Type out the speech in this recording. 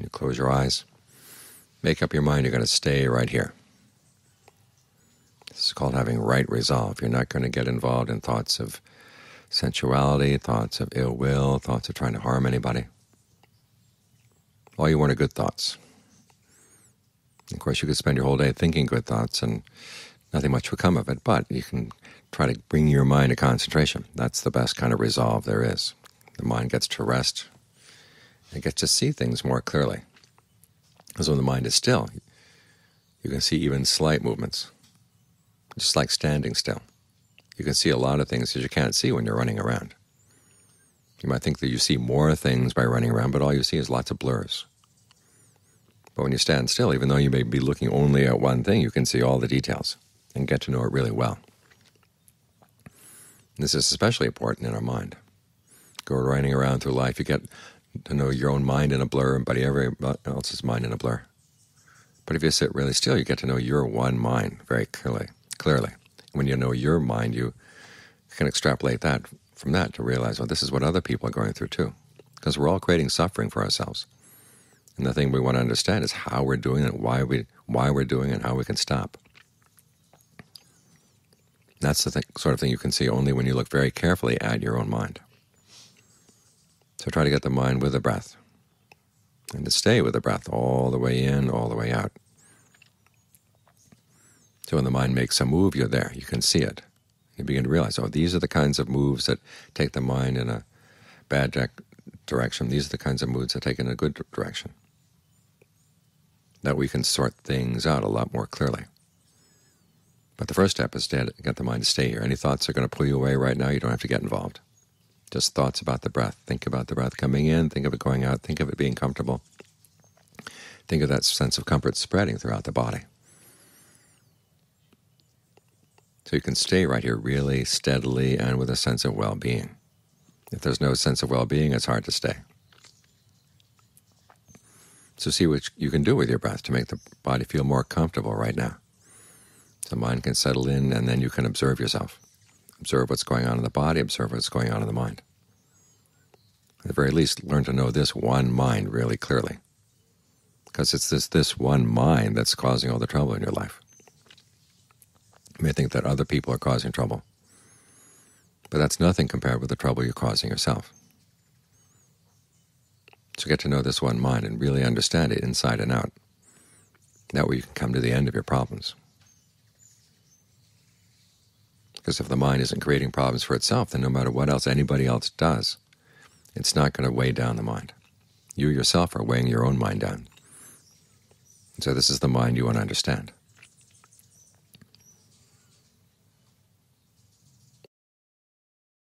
You close your eyes. Make up your mind you're going to stay right here. This is called having right resolve. You're not going to get involved in thoughts of sensuality, thoughts of ill will, thoughts of trying to harm anybody. All you want are good thoughts. Of course, you could spend your whole day thinking good thoughts and nothing much would come of it, but you can try to bring your mind to concentration. That's the best kind of resolve there is. The mind gets to rest. It get to see things more clearly. Because when the mind is still, you can see even slight movements, just like standing still. You can see a lot of things that you can't see when you're running around. You might think that you see more things by running around, but all you see is lots of blurs. But when you stand still, even though you may be looking only at one thing, you can see all the details and get to know it really well. This is especially important in our mind. Go running around through life, you get to know your own mind in a blur, and everybody else's mind in a blur. But if you sit really still, you get to know your one mind very clearly. Clearly, when you know your mind, you can extrapolate that from that to realize, well, this is what other people are going through too, because we're all creating suffering for ourselves. And the thing we want to understand is how we're doing it, why we why we're doing it, and how we can stop. That's the sort of thing you can see only when you look very carefully at your own mind. So try to get the mind with the breath, and to stay with the breath all the way in, all the way out. So when the mind makes a move, you're there. You can see it. You begin to realize, oh, these are the kinds of moves that take the mind in a bad direction. These are the kinds of moves that take in a good direction. That we can sort things out a lot more clearly. But the first step is to get the mind to stay here. Any thoughts are going to pull you away right now, you don't have to get involved. Just thoughts about the breath. Think about the breath coming in, think of it going out, think of it being comfortable. Think of that sense of comfort spreading throughout the body. So you can stay right here really steadily and with a sense of well-being. If there's no sense of well-being, it's hard to stay. So see what you can do with your breath to make the body feel more comfortable right now. The mind can settle in, and then you can observe yourself. Observe what's going on in the body, observe what's going on in the mind. At the very least, learn to know this one mind really clearly, because it's this, this one mind that's causing all the trouble in your life. You may think that other people are causing trouble, but that's nothing compared with the trouble you're causing yourself. So get to know this one mind and really understand it inside and out. That way you can come to the end of your problems. Because if the mind isn't creating problems for itself, then no matter what else anybody else does, it's not going to weigh down the mind. You yourself are weighing your own mind down. So this is the mind you want to understand.